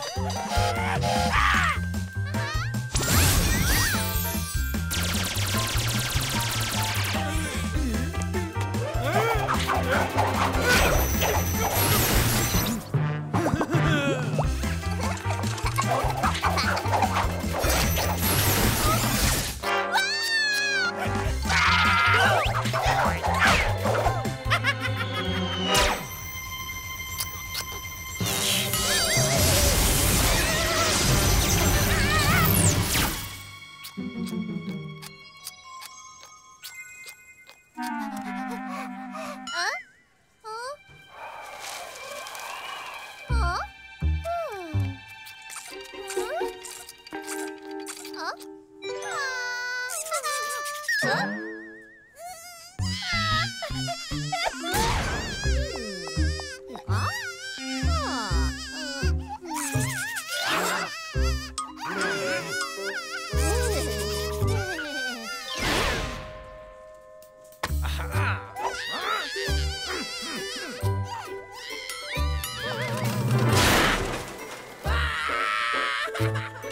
Ah. Ha ha ha!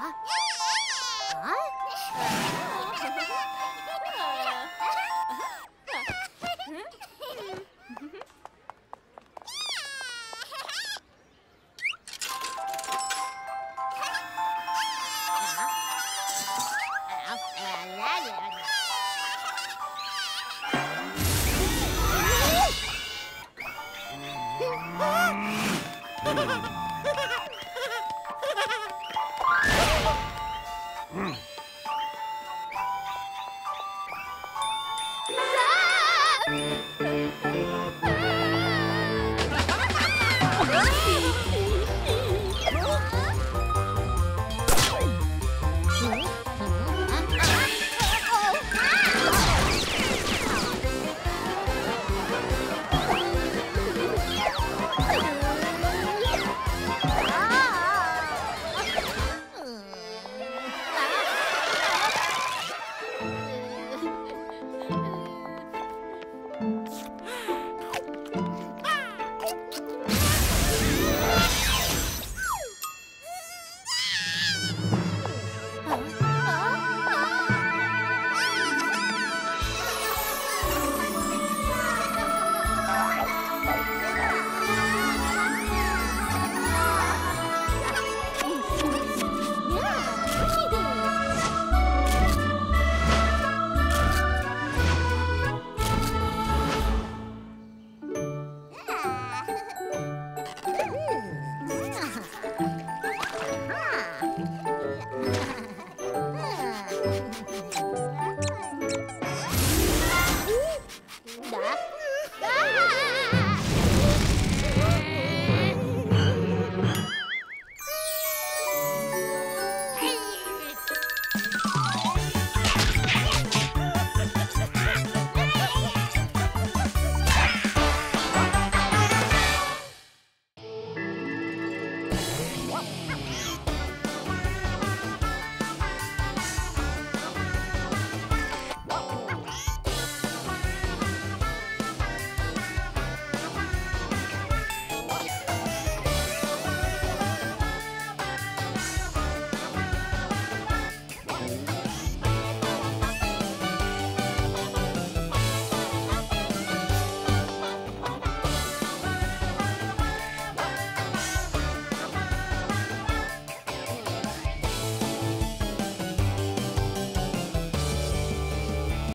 Huh? Ha ha ha!